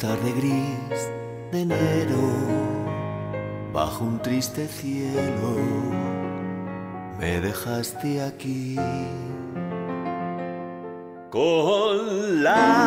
tarde gris de enero, bajo un triste cielo, me dejaste aquí. Con la